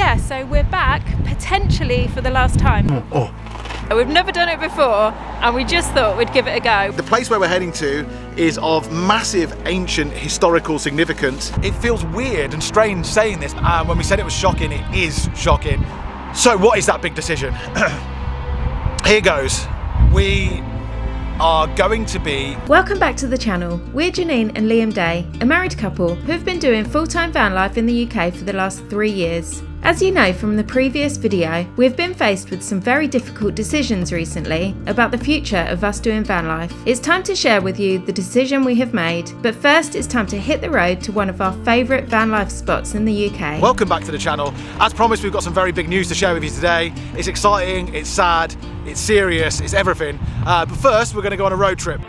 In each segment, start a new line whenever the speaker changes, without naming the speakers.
yeah, so we're back potentially for the last time. Hmm.
Oh.
We've never done it before and we just thought we'd give it a go.
The place where we're heading to is of massive ancient historical significance. It feels weird and strange saying this, and um, when we said it was shocking, it is shocking. So, what is that big decision? Here goes. We are going to be
Welcome back to the channel. We're Janine and Liam Day, a married couple who've been doing full time van life in the UK for the last three years. As you know from the previous video, we've been faced with some very difficult decisions recently about the future of us doing van life. It's time to share with you the decision we have made, but first it's time to hit the road to one of our favourite van life spots in the UK.
Welcome back to the channel. As promised, we've got some very big news to share with you today. It's exciting, it's sad, it's serious, it's everything. Uh, but first, we're going to go on a road trip.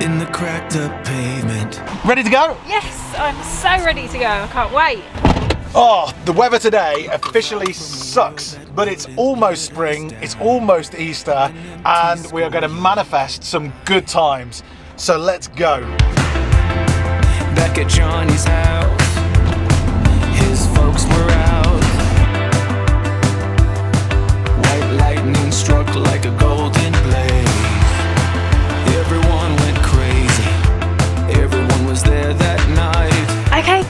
in the cracked up pavement.
Ready to go?
Yes, I'm so ready to go. I can't wait.
Oh, the weather today officially sucks, but it's almost spring, it's almost Easter, and we are going to manifest some good times. So let's go.
Back at Johnny's house, his folks were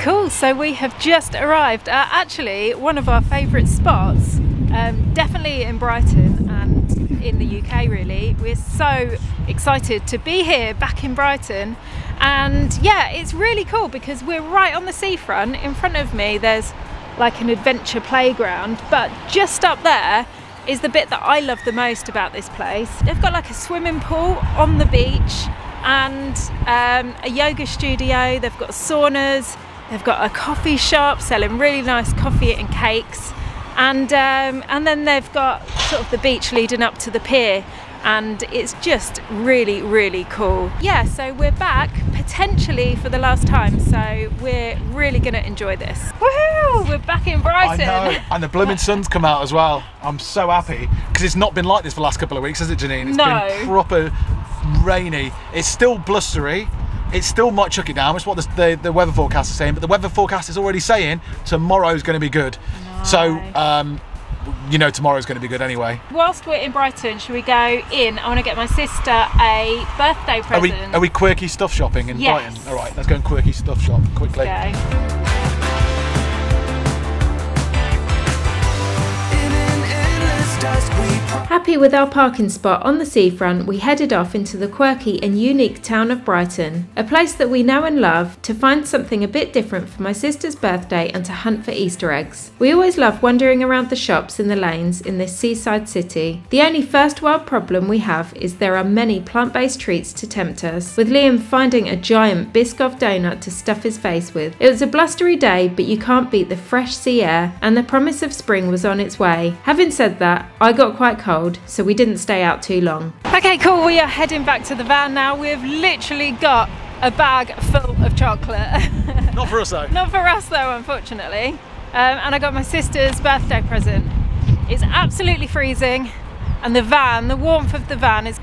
cool. So we have just arrived at actually one of our favourite spots, um, definitely in Brighton and in the UK, really. We're so excited to be here back in Brighton. And yeah, it's really cool because we're right on the seafront. In front of me, there's like an adventure playground, but just up there is the bit that I love the most about this place. They've got like a swimming pool on the beach and um, a yoga studio. They've got saunas. They've got a coffee shop selling really nice coffee and cakes, and um, and then they've got sort of the beach leading up to the pier, and it's just really really cool. Yeah, so we're back potentially for the last time, so we're really gonna enjoy this. Woohoo! We're back in Brighton I
know, and the blooming sun's come out as well. I'm so happy because it's not been like this for the last couple of weeks, has it, Janine? It's
No.
been proper rainy. It's still blustery. It still might chuck it down. It's what the, the, the weather forecast is saying, but the weather forecast is already saying tomorrow's going to be good. So, um, you know, tomorrow's going to be good anyway.
Whilst we're in Brighton, should we go in? I want to get my sister a birthday
Are
present.
we are we quirky stuff shopping in
Yes.
Brighton? All right, let's go and quirky stuff shop quickly.
Go.
In an endless dusk, we
Happy with our parking spot on the seafront, we headed off into the quirky and unique town of Brighton, a place that we know and love, to find something a bit different for my sister's birthday and to hunt for Easter eggs. We always love wandering around the shops in the lanes in this seaside city. The only first world problem we have is there are many plant based treats to tempt us, with Liam finding a giant Biscoff donut to stuff his face with. It was a blustery day, but you can't beat the fresh sea air, and the promise of spring was on its way. Having said that, I got quite cold, so we didn't stay out too long.
Okay, cool. We are heading back to the van now. We've literally got a bag full of chocolate.
Not for us though.
Not for us though, unfortunately. Um, and I got my sister's birthday present. It's absolutely freezing, and the van, the warmth of the van, is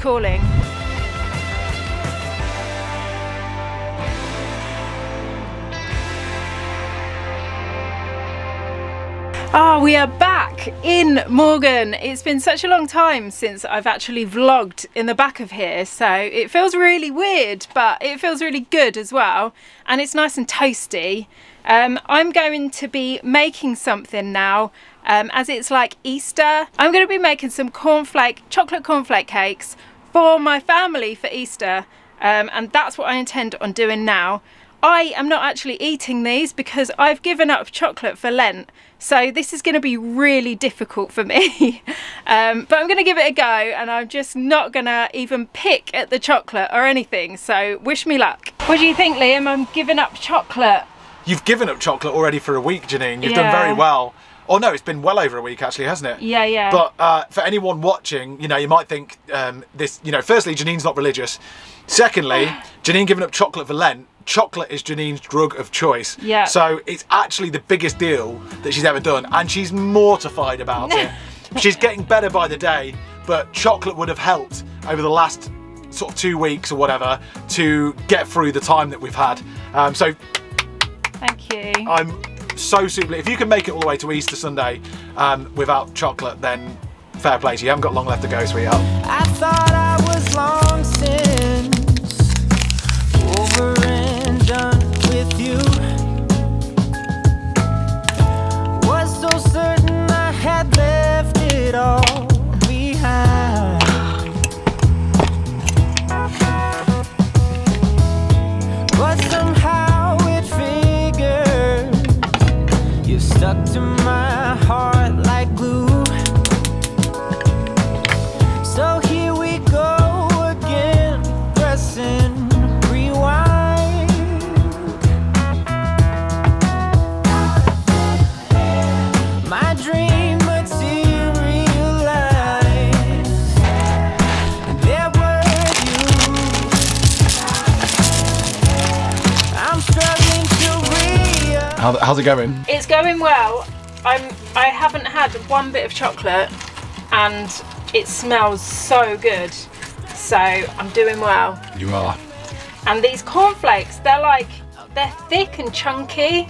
calling. Oh, we are back in Morgan. It's been such a long time since I've actually vlogged in the back of here, so it feels really weird, but it feels really good as well. And it's nice and toasty. Um, I'm going to be making something now, um, as it's like Easter. I'm going to be making some cornflake, chocolate cornflake cakes for my family for Easter, um, and that's what I intend on doing now. I am not actually eating these because I've given up chocolate for Lent. So this is going to be really difficult for me. um, but I'm going to give it a go and I'm just not going to even pick at the chocolate or anything. So wish me luck. What do you think, Liam? I'm giving up chocolate.
You've given up chocolate already for a week, Janine. You've done very well. Oh no, it's been well over a week actually, hasn't it?
Yeah, yeah.
But uh, for anyone watching, you know, you might think um, this. You know, firstly, Janine's not religious. Secondly, Janine giving up chocolate for Lent. Chocolate is Janine's drug of choice.
Yeah.
So it's actually the biggest deal that she's ever done, and she's mortified about it. she's getting better by the day, but chocolate would have helped over the last sort of two weeks or whatever to get through the time that we've had. Um, so
Thank you.
I'm so super. If you can make it all the way to Easter Sunday um, without chocolate, then fair play to you. You haven't got long left to go, sweetheart.
I thought I was long since over and done with you. Was so certain I had left it all
How, how's it going?
It's going well. I'm. I haven't had one bit of chocolate, and it smells so good. So I'm doing well.
You are.
And these cornflakes, they're like they're thick and chunky.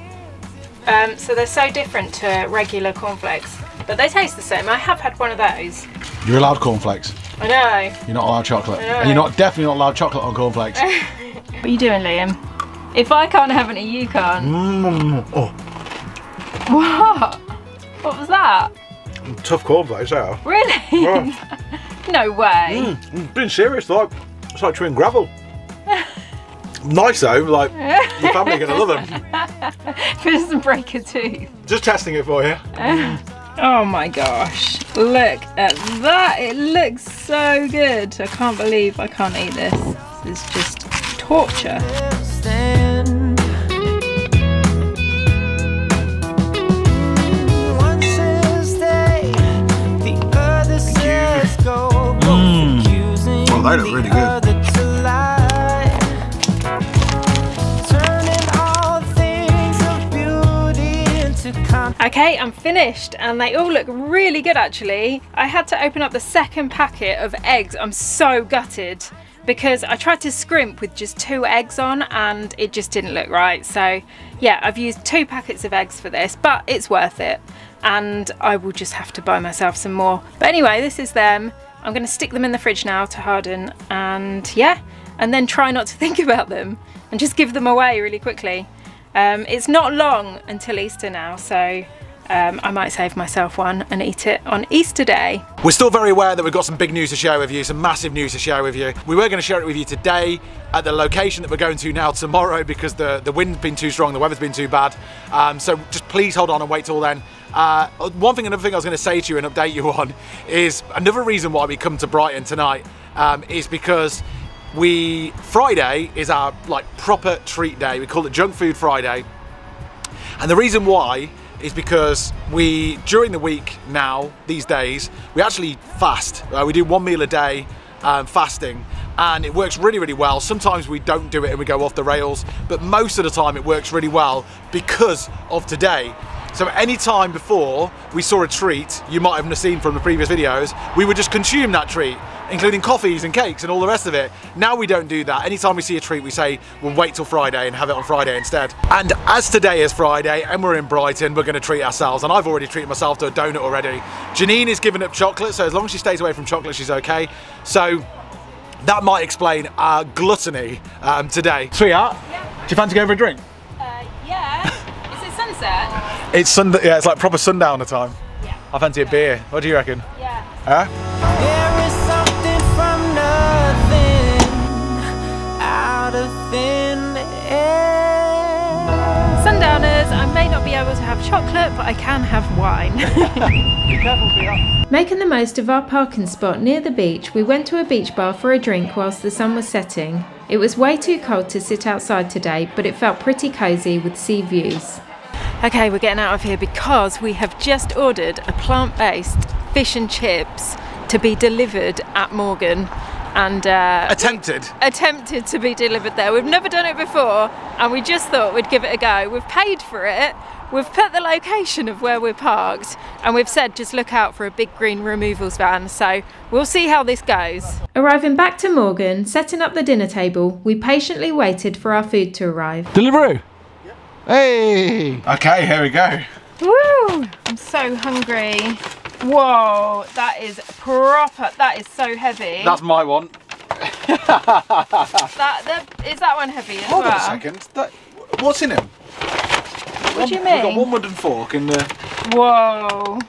Um, so they're so different to regular cornflakes, but they taste the same. I have had one of those.
You're allowed cornflakes.
I know.
You're not allowed chocolate.
I know.
And you're not definitely not allowed chocolate on cornflakes.
What are you doing, Liam? If I can't have any, you can't.
mm, oh,
What? What was that?
tough cornflakes, they are.
Really? no way.
Mm, being serious, like it's like chewing gravel. nice though, like your family are gonna love them.
If it doesn't break a tooth.
Just testing it for you.
Oh my gosh. Look at that. It looks so good. I can't believe I can't eat this. This is just torture.
Of beauty into con-
Okay, I'm finished and they all look really good actually. I had to open up the second packet of eggs. I'm so gutted because I tried to scrimp with just two eggs on and it just didn't look right. So yeah, I've used two packets of eggs for this, but it's worth it. And I will just have to buy myself some more. But anyway, this is them. I'm gonna stick them in the fridge now to harden and yeah, and then try not to think about them and just give them away really quickly. Um, it's not long until Easter now, so um, I might save myself one and eat it on Easter Day.
We're still very aware that we've got some big news to share with you, some massive news to share with you. We were going to share it with you today at the location that we're going to now tomorrow because the, the wind's been too strong, the weather's been too bad. Um, so just please hold on and wait till then. Uh, one thing, another thing I was going to say to you and update you on is another reason why we come to Brighton tonight um, is because we Friday is our like proper treat day. We call it Junk Food Friday. And the reason why is because we, during the week now, these days, we actually fast. Uh, we do one meal a day um, fasting and it works really, really well. Sometimes we don't do it and we go off the rails, but most of the time it works really well because of today. So any time before we saw a treat, you might have seen from the previous videos, we would just consume that treat, including coffees and cakes and all the rest of it. Now we don't do that. Anytime we see a treat, we say we'll wait till Friday and have it on Friday instead. And as today is Friday and we're in Brighton, we're gonna treat ourselves. And I've already treated myself to a donut already. Janine is giving up chocolate, so as long as she stays away from chocolate, she's okay. So that might explain our gluttony um, today. Sweetheart, do you fancy going for a drink?
Uh, yeah. Is it sunset?
It's Sunday, yeah, it's like proper sundowner time.
Yeah.
I fancy a beer. What do you reckon?
Yeah.
Huh?
Have chocolate, but I can have wine.
Be careful, sweetheart.
Making the most of our parking spot near the beach, we went to a beach bar for a drink whilst the sun was setting. It was way too cold to sit outside today, but it felt pretty cosy with sea views.
okay, we're getting out of here because we have just ordered a plant-based fish and chips to be delivered at Morgan. And uh,
Attempted.
attempted to be delivered there. We've never done it before, and we just thought we'd give it a go. We've paid for it. We've put the location of where we're parked, and we've said just look out for a big green removals van. So we'll see how this goes.
Arriving back to Morgan, setting up the dinner table, we patiently waited for our food to arrive.
Deliveroo. Hey! Okay, here we go.
Woo! I'm so hungry. Whoa, that is proper. That is so heavy.
That's my one.
that, that is that one heavy as
Hold
well.
on a second. That, what's in him?
What do you mean?
We've got one wooden fork in there.
Whoa.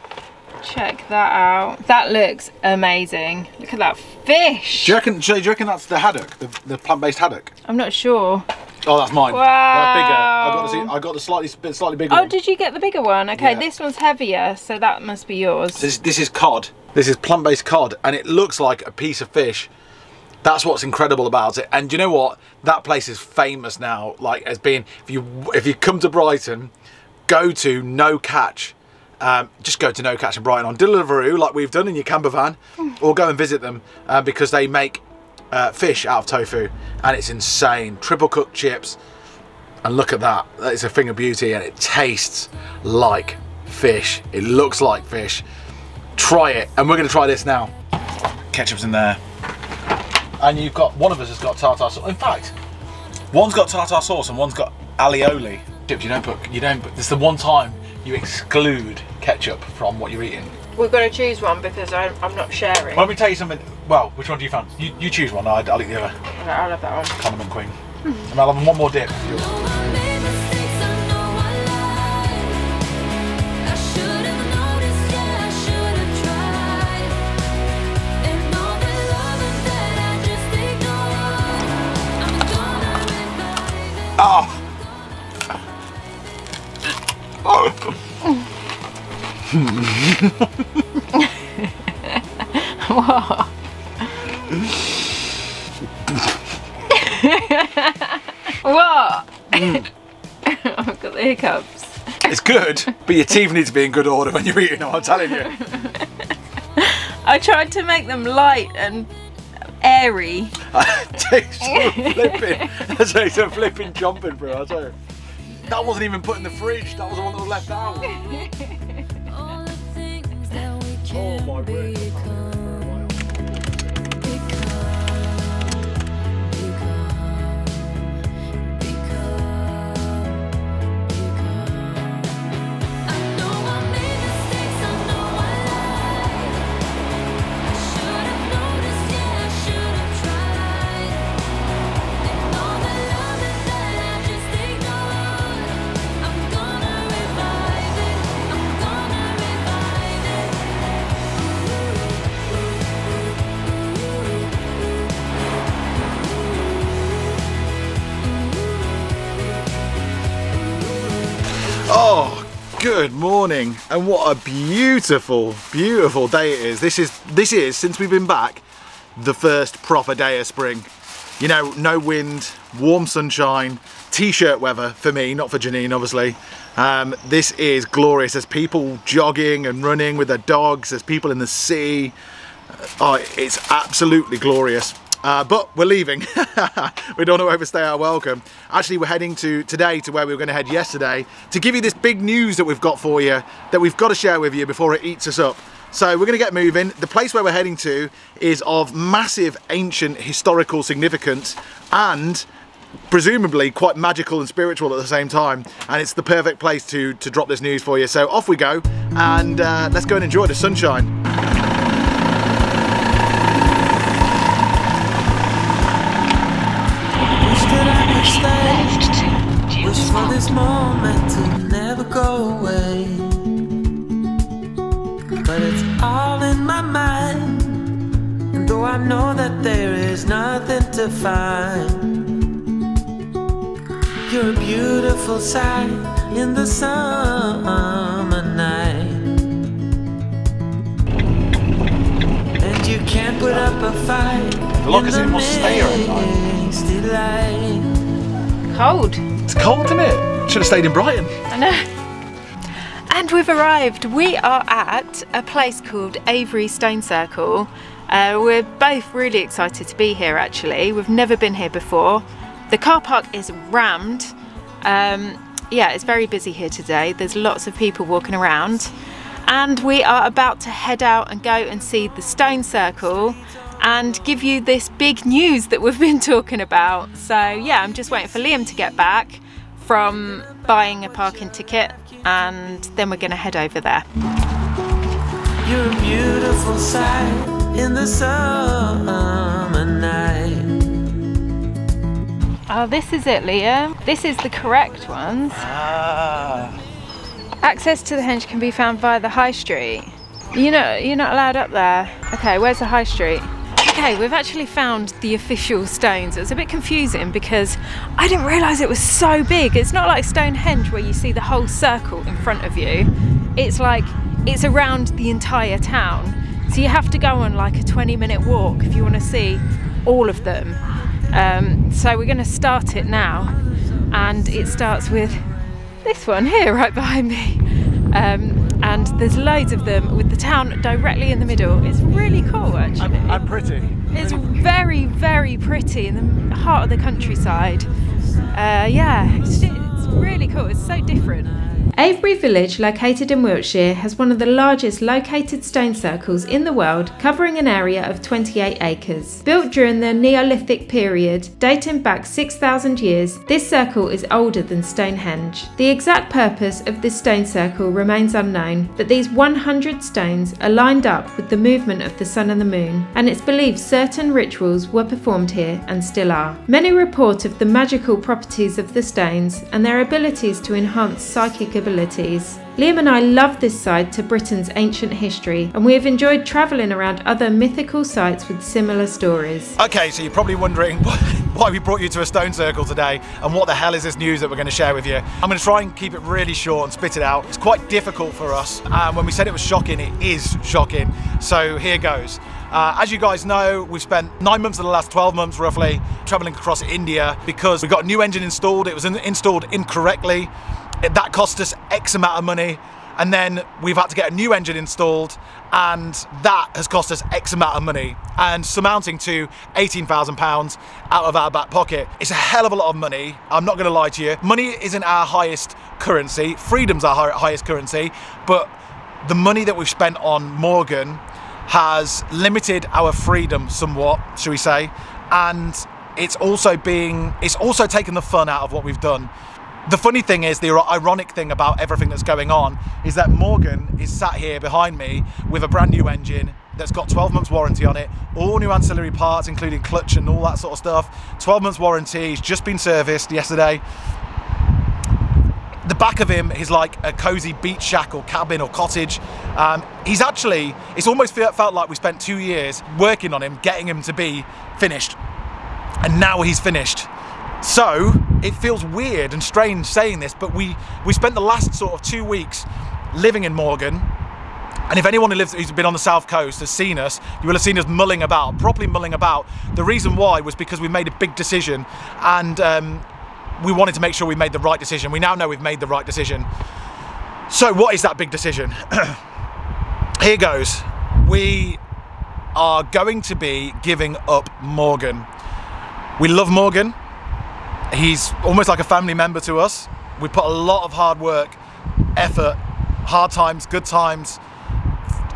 Check that out. That looks amazing. Look at that fish.
do you reckon? Do you reckon that's the haddock, the, the plant-based haddock?
I'm not sure.
Oh, that's mine. That's bigger. I
Wow.
got the I got the slightly slightly bigger.
Oh,
one.
did you get the bigger one? Okay,
Yeah.
this one's heavier, so that must be yours.
This, this is cod. This is plant-based cod, and it looks like a piece of fish. That's what's incredible about it. And you know what? That place is famous now. Like as being, if you if you come to Brighton, go to No Catch. Um, just go to No Catch in Brighton on Deliveroo, like we've done in your camper van, or go and visit them uh, because they make uh, fish out of tofu, and it's insane. Triple cooked chips, and look at that. That is a thing of beauty, and it tastes like fish. It looks like fish. Try it, and we're going to try this now. Ketchup's in there, and you've got one of us has got tartar sauce. In fact, one's got tartar sauce and one's got alioli. You don't put. You don't. Put, this is the one time you exclude ketchup from what you're eating.
We've got to choose one because I'm, I'm not sharing.
Let me tell you something. Well, which one do you fancy? You, you choose one. I'll, I'll eat the other.
I'll have that one.
Condiment queen. And I'll have one more dip.
What? I've got the hiccups.
It's good, but your teeth need to be in good order when you're eating them, I'm telling you.
I tried to make them light and airy.
Takes some flipping. That takes some flipping jumping, bro, I'll tell you. That wasn't even put in the fridge, that was the one that was left out. Oh my word. Good morning, and what a beautiful, beautiful day it is. This is this is since we've been back, the first proper day of spring. You know, no wind, warm sunshine, t-shirt weather for me, not for Janine, obviously. Um, this is glorious. There's people jogging and running with their dogs. There's people in the sea. Oh, it's absolutely glorious. Uh, but we're leaving. we don't want to overstay our welcome. Actually, we're heading to today to where we were going to head yesterday to give you this big news that we've got for you that we've got to share with you before it eats us up. So we're going to get moving. The place where we're heading to is of massive ancient historical significance and presumably quite magical and spiritual at the same time and it's the perfect place to to drop this news for you so off we go and uh, let's go and enjoy the sunshine
to find, you're a beautiful sight in the summer night. And you can't put up a fight.
The lockers
in
in must stay here at night.
Cold.
it's cold isn't it should have stayed in Brighton
I know. And we've arrived. We are at a place called Avebury Stone Circle. Uh, we're both really excited to be here actually. We've never been here before. The car park is rammed. Um, yeah, it's very busy here today. There's lots of people walking around. And we are about to head out and go and see the Stone Circle and give you this big news that we've been talking about. So yeah, I'm just waiting for Liam to get back from buying a parking ticket and then we're going to head over there.
You're a beautiful sight in the summer night.
Oh, this is it, Liam. This is the correct ones.
Ah.
Access to the henge can be found via the high street. You know, you're not allowed up there. Okay, where's the high street? Okay, we've actually found the official stones. It was a bit confusing because I didn't realise it was so big. It's not like Stonehenge where you see the whole circle in front of you. It's like it's around the entire town. So you have to go on like a 20 minute walk if you want to see all of them. Um, so we're going to start it now, and it starts with this one here right behind me. Um, and there's loads of them with the town directly in the middle. It's really cool actually.
And, and pretty.
It's very, very pretty in the heart of the countryside. Uh, yeah, it's, it's really cool. It's so different.
Avebury Village, located in Wiltshire, has one of the largest located stone circles in the world, covering an area of 28 acres. Built during the Neolithic period, dating back 6,000 years, this circle is older than Stonehenge. The exact purpose of this stone circle remains unknown, but these 100 stones are lined up with the movement of the sun and the moon, and it's believed certain rituals were performed here and still are. Many report of the magical properties of the stones and their abilities to enhance psychic abilities. Liam and I love this side to Britain's ancient history, and we have enjoyed travelling around other mythical sites with similar stories.
Okay, so you're probably wondering why we brought you to a stone circle today and what the hell is this news that we're going to share with you. I'm going to try and keep it really short and spit it out. It's quite difficult for us, and when we said it was shocking, it is shocking. So here goes. Uh, as you guys know, we've spent nine months of the last 12 months roughly traveling across India because we got a new engine installed. It was in installed incorrectly. That cost us X amount of money. And then we've had to get a new engine installed, and that has cost us X amount of money, and surmounting to £18,000 out of our back pocket. It's a hell of a lot of money. I'm not going to lie to you. Money isn't our highest currency, freedom's our hi- highest currency, but the money that we've spent on Morgan has limited our freedom somewhat, should we say, and it's also being it's also taken the fun out of what we've done. The funny thing is, the ironic thing about everything that's going on is that Morgan is sat here behind me with a brand new engine that's got 12 months warranty on it, all new ancillary parts, including clutch and all that sort of stuff. 12 months warranty, he's just been serviced yesterday. The back of him is like a cozy beach shack or cabin or cottage. Um, he's actually, it's almost felt like we spent two years working on him, getting him to be finished. And now he's finished. So it feels weird and strange saying this, but we, we spent the last sort of two weeks living in Morgan. And if anyone who lives, who's been on the south coast has seen us, you will have seen us mulling about, properly mulling about. The reason why was because we made a big decision, and um, we wanted to make sure we made the right decision. We now know we've made the right decision. So, what is that big decision? Here goes. We are going to be giving up Morgan. We love Morgan. He's almost like a family member to us. We put a lot of hard work, effort, hard times, good times,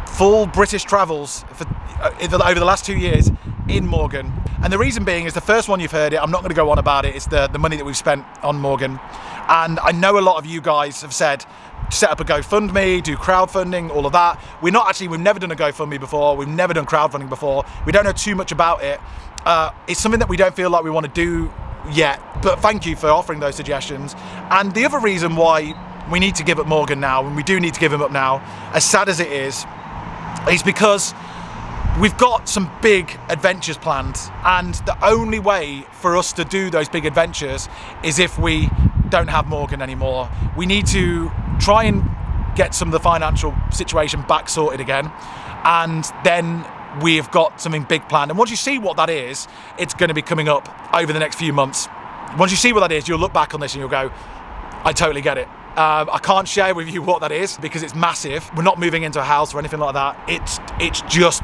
full British travels for, uh, over the last two years in Morgan. And the reason being is the first one you've heard it, I'm not going to go on about it, it's the, the money that we've spent on Morgan. And I know a lot of you guys have said, set up a GoFundMe, do crowdfunding, all of that. We're not actually, we've never done a GoFundMe before, we've never done crowdfunding before, we don't know too much about it. Uh, it's something that we don't feel like we want to do yet, but thank you for offering those suggestions. And the other reason why we need to give up Morgan now, and we do need to give him up now, as sad as it is, is because we've got some big adventures planned, and the only way for us to do those big adventures is if we don't have Morgan anymore. We need to try and get some of the financial situation back sorted again, and then we've got something big planned. And once you see what that is, it's going to be coming up over the next few months. Once you see what that is, you'll look back on this and you'll go, I totally get it. Um, I can't share with you what that is because it's massive. We're not moving into a house or anything like that. It's it's just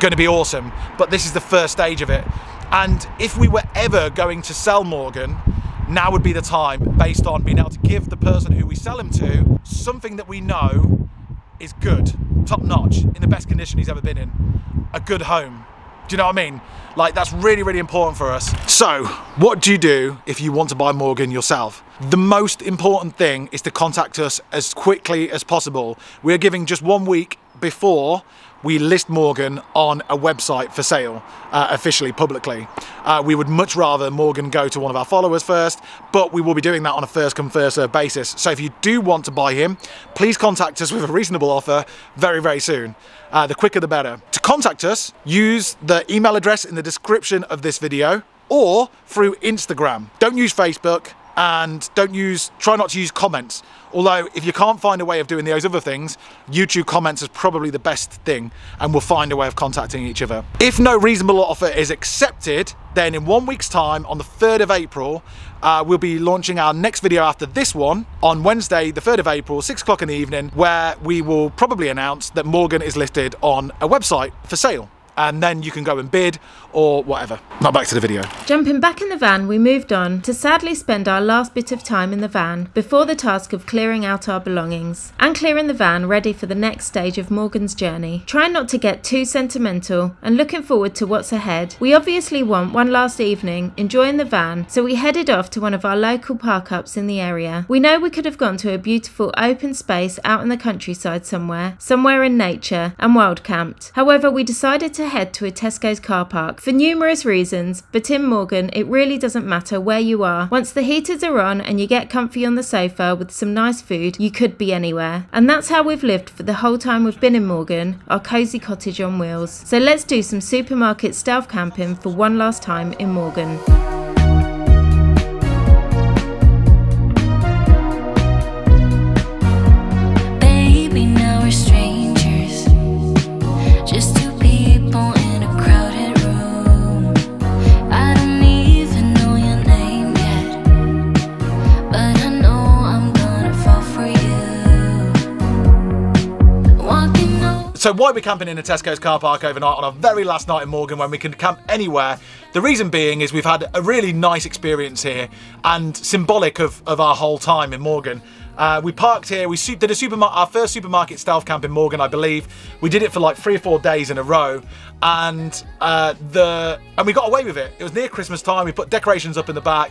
going to be awesome. But this is the first stage of it. And if we were ever going to sell Morgan, now would be the time based on being able to give the person who we sell him to something that we know is good, top notch, in the best condition he's ever been in. A good home. Do you know what I mean? Like that's really, really important for us. So what do you do if you want to buy Morgan yourself? The most important thing is to contact us as quickly as possible. We're giving just one week before we list Morgan on a website for sale, uh, officially, publicly. Uh, we would much rather Morgan go to one of our followers first, but we will be doing that on a first come first served basis. So if you do want to buy him, please contact us with a reasonable offer very, very soon. Uh, the quicker the better. To contact us, use the email address in the description of this video or through Instagram. Don't use Facebook and don't use, try not to use comments. Although if you can't find a way of doing those other things, YouTube comments is probably the best thing and we'll find a way of contacting each other. If no reasonable offer is accepted, then in one week's time, on the 3rd of April, uh, we'll be launching our next video after this one on Wednesday, the 3rd of April, 6 o'clock in the evening, where we will probably announce that Morgan is listed on a website for sale and then you can go and bid or whatever. Now back to the video.
Jumping back in the van, we moved on to sadly spend our last bit of time in the van before the task of clearing out our belongings and clearing the van ready for the next stage of Morgan's journey. Trying not to get too sentimental and looking forward to what's ahead, we obviously want one last evening enjoying the van, so we headed off to one of our local park ups in the area. We know we could have gone to a beautiful open space out in the countryside somewhere, somewhere in nature, and wild camped. However, we decided to head to a Tesco's car park for numerous reasons, but in Morgan, it really doesn't matter where you are. Once the heaters are on and you get comfy on the sofa with some nice food, you could be anywhere. And that's how we've lived for the whole time we've been in Morgan, our cosy cottage on wheels. So let's do some supermarket stealth camping for one last time in Morgan.
So why are we camping in a Tesco's car park overnight on our very last night in Morgan when we can camp anywhere? The reason being is we've had a really nice experience here and symbolic of, of our whole time in Morgan. Uh, we parked here, we did a supermarket, our first supermarket stealth camp in Morgan, I believe. We did it for like three or four days in a row, and uh, the and we got away with it. It was near Christmas time. We put decorations up in the back.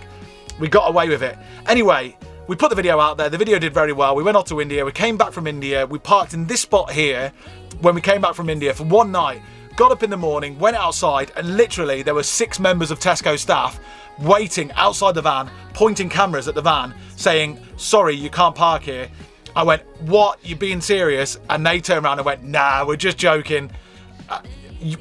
We got away with it. Anyway, we put the video out there. The video did very well. We went off to India. We came back from India. We parked in this spot here when we came back from India for one night. Got up in the morning, went outside, and literally there were six members of Tesco staff waiting outside the van, pointing cameras at the van, saying, "Sorry, you can't park here." I went, "What? You being serious?" And they turned around and went, "Nah, we're just joking." Uh,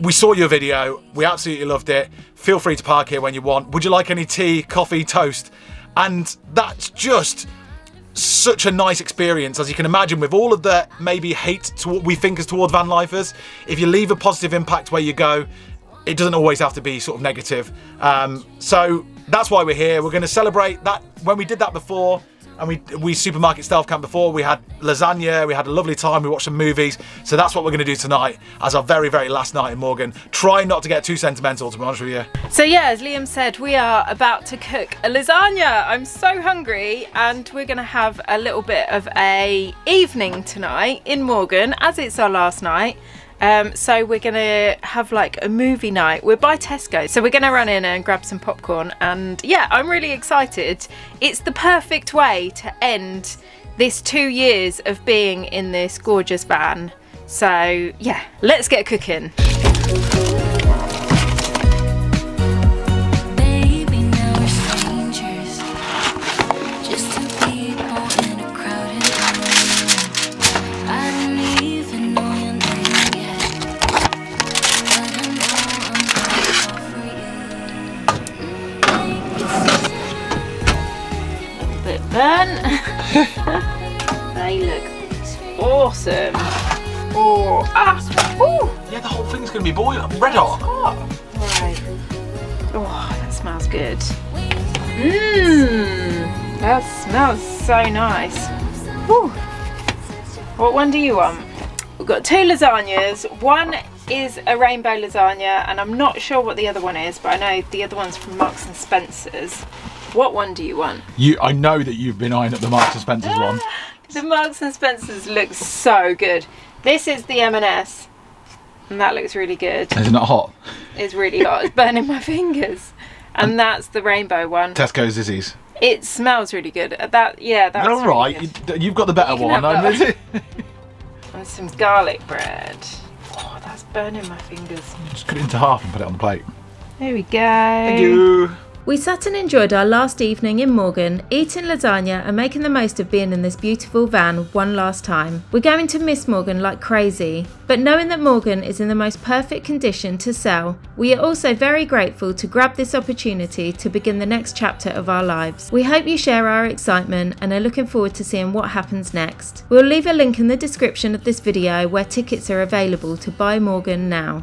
we saw your video. We absolutely loved it. Feel free to park here when you want. Would you like any tea, coffee, toast? And that's just such a nice experience, as you can imagine, with all of the maybe hate to what we think is toward van lifers. If you leave a positive impact where you go, it doesn't always have to be sort of negative. Um, so that's why we're here. We're going to celebrate that. When we did that before, and we we supermarket stealth camp before, we had lasagna, we had a lovely time, we watched some movies. So that's what we're going to do tonight as our very, very last night in Morgan. Try not to get too sentimental, to be honest with you.
So yeah, as Liam said, we are about to cook a lasagna. I'm so hungry and we're gonna have a little bit of a evening tonight in Morgan as it's our last night. Um, so we're gonna have like a movie night. We're by Tesco, so we're gonna run in and grab some popcorn. And yeah, I'm really excited. It's the perfect way to end this two years of being in this gorgeous van. So yeah, let's get cooking. They look awesome. Oh, ah, ooh,
Yeah, the whole thing's going to be boiling, red hot.
right. Oh, that smells good. Mmm, that smells so nice. Whew. What one do you want? We've got two lasagnas. One is a rainbow lasagna, and I'm not sure what the other one is, but I know the other one's from Marks and Spencer's. What one do you want?
You, I know that you've been eyeing up the Marks and Spencer's one.
The Marks and Spencers looks so good. This is the M&S. and that looks really good.
Is it not hot?
It's really hot. It's burning my fingers. And that's the rainbow one.
Tesco's Izzy's.
It smells really good. Uh, That yeah, that's
all right.
really
you, have got the better one.
that And some garlic bread. Oh, that's burning my fingers.
Just cut it into half and put it on the plate.
There we go.
Thank you.
We sat and enjoyed our last evening in Morgan, eating lasagna and making the most of being in this beautiful van one last time. We're going to miss Morgan like crazy, but knowing that Morgan is in the most perfect condition to sell, we are also very grateful to grab this opportunity to begin the next chapter of our lives. We hope you share our excitement and are looking forward to seeing what happens next. We'll leave a link in the description of this video where tickets are available to buy Morgan now.